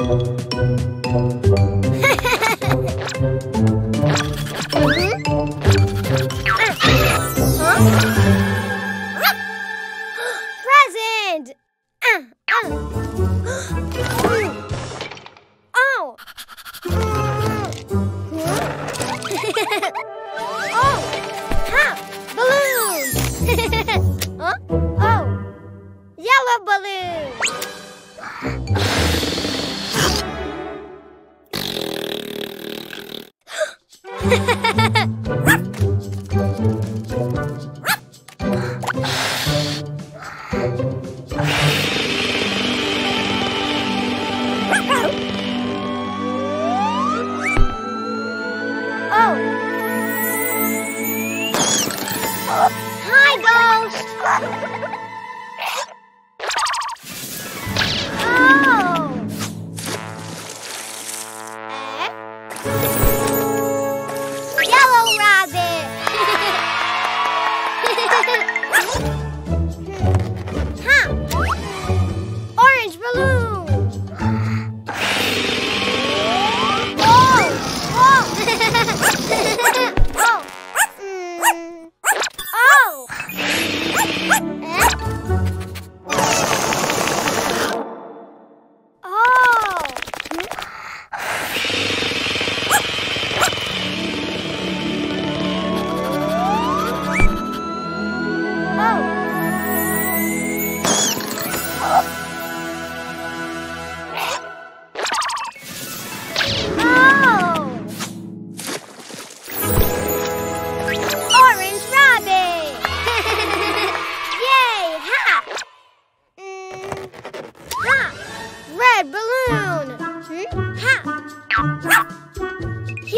Ha ha! Ha ha ha!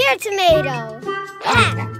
Here, tomato! Ha!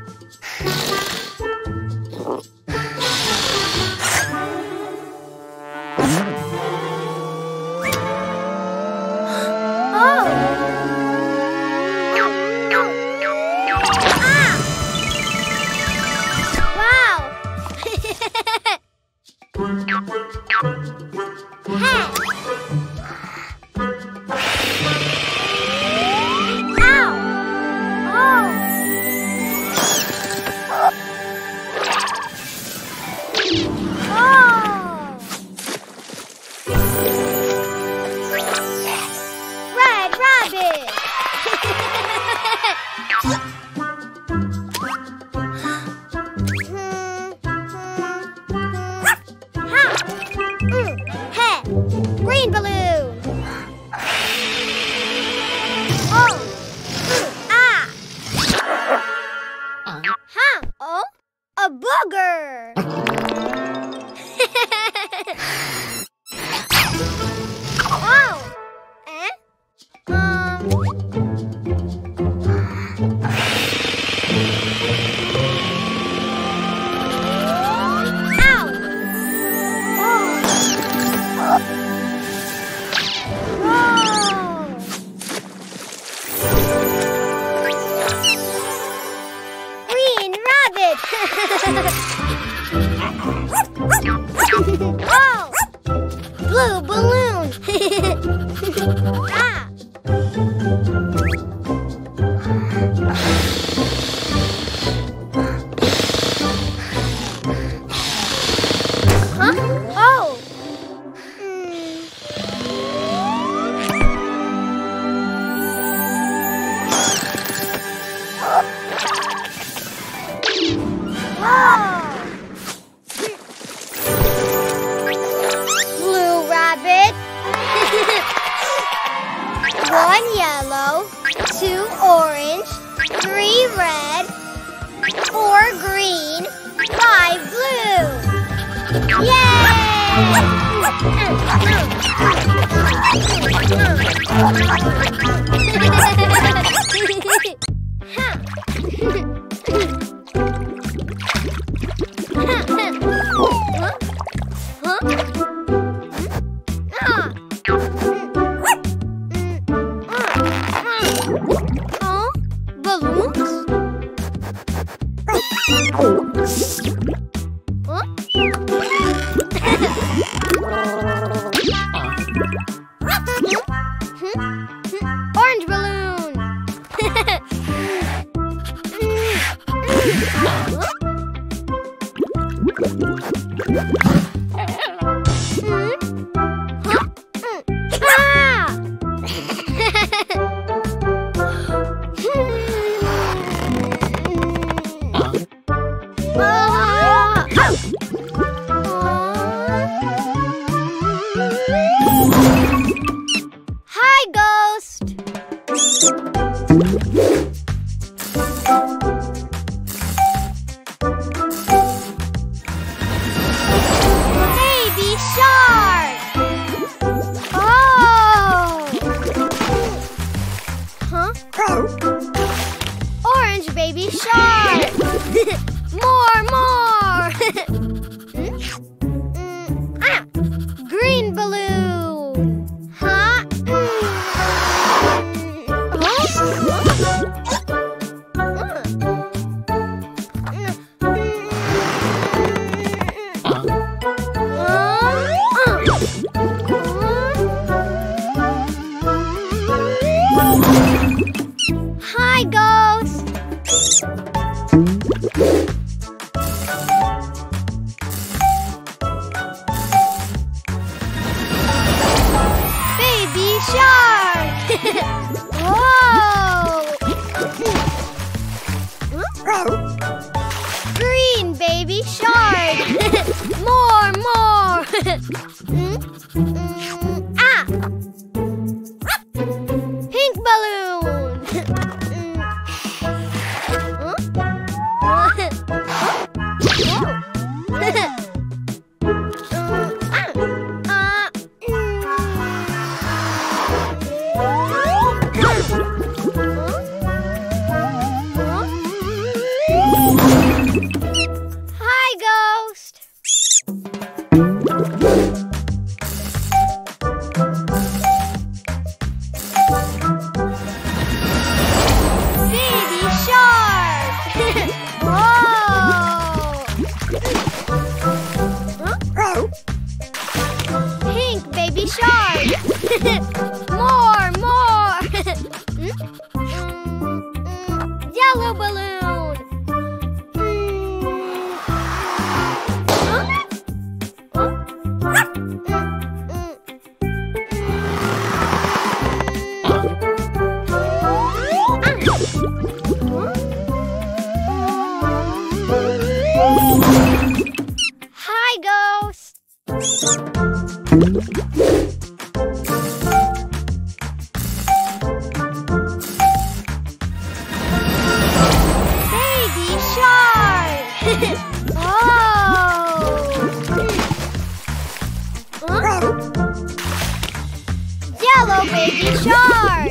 Hmm? Oh! Orange baby shark! more, more! うん。Hello, balloon! Charge!